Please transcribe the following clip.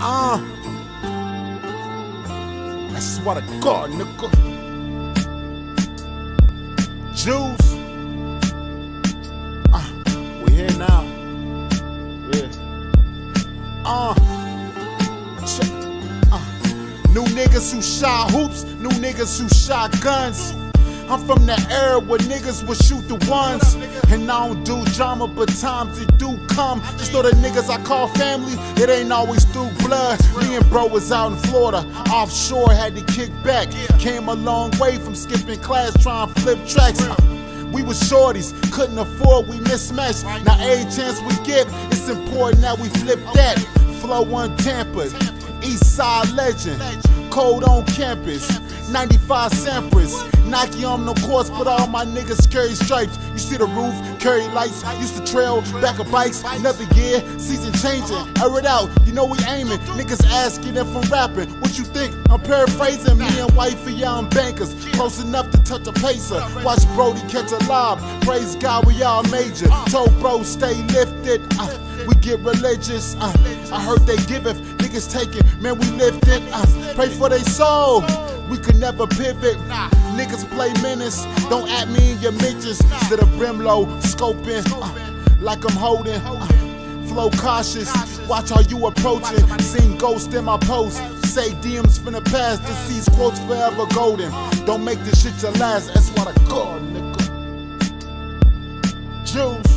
Uh. That's what I got, nigga. Juice. Uh, we here now. Yeah. Uh. Check. Uh. New niggas who shot hoops, new niggas who shot guns. I'm from the era where niggas would shoot the ones. And I don't do drama, but times it do come. Just know the niggas I call family, it ain't always through blood. Me and bro was out in Florida, offshore, had to kick back. Came a long way from skipping class, trying to flip tracks. We was shorties, couldn't afford, we mismatched. Now every chance we get, it's important that we flip that. Flow untampered, East Side legend, cold on campus, 95 samples. Nike on no course, but all my niggas carry stripes. You see the roof, carry lights, used to trail, back of bikes, another year, season changing. Air it out, you know we aiming. Niggas asking if I'm rapping. What you think? I'm paraphrasing. Me and wifey, young bankers, close enough to touch a pacer. Watch Brody catch a lob. Praise God, we all major. Told bro, stay lifted. Uh, we get religious. Uh, I heard they give if niggas take it. Man, we lifted. Uh, pray for their soul. We could never pivot. Nah. Niggas play menace. Don't at me in your mentions. To the brim low, scoping. Uh, like I'm holding. Uh, flow cautious. Watch how you approaching. Seen ghosts in my post. Say DMs from finna pass. Deceased quotes forever golden. Don't make this shit your last. That's what I call, nigga. Juice.